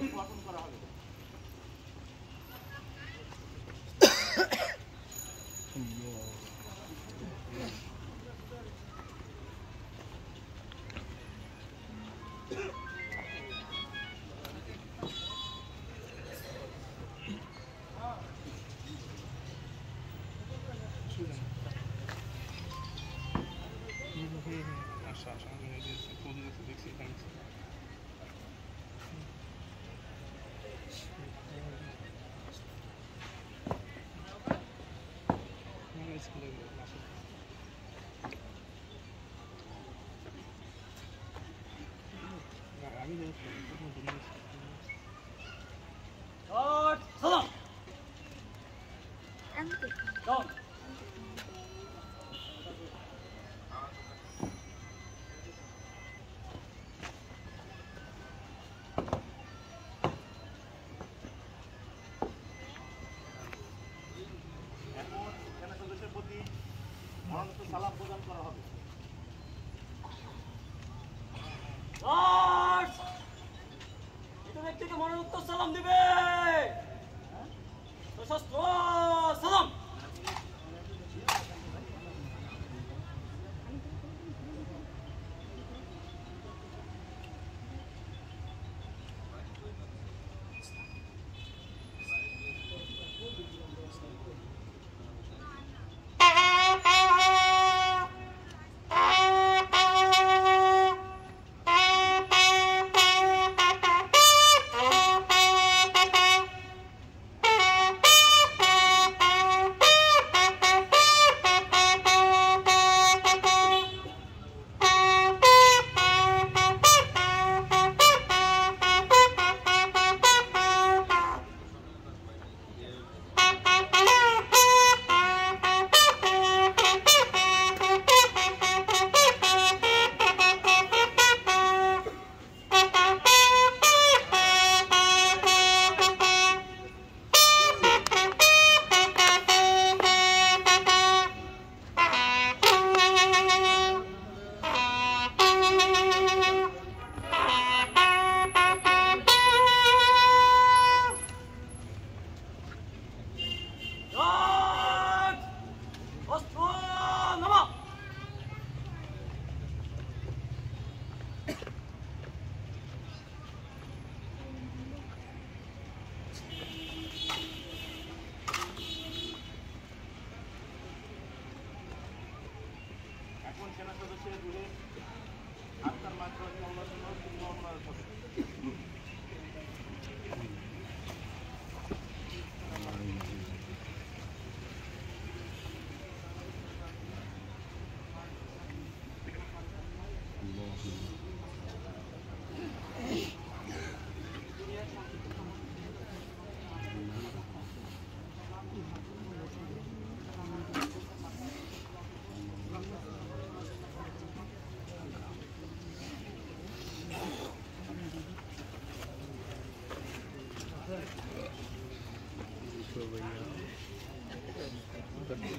গঠন সালাম প্রদান করা হবে। ব্যক্তিকে মরণোত্তর সালাম দিবে। সশস্ত্র! フフフフ。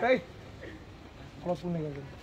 Hei, kalau sunyi kan?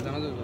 Cho nó.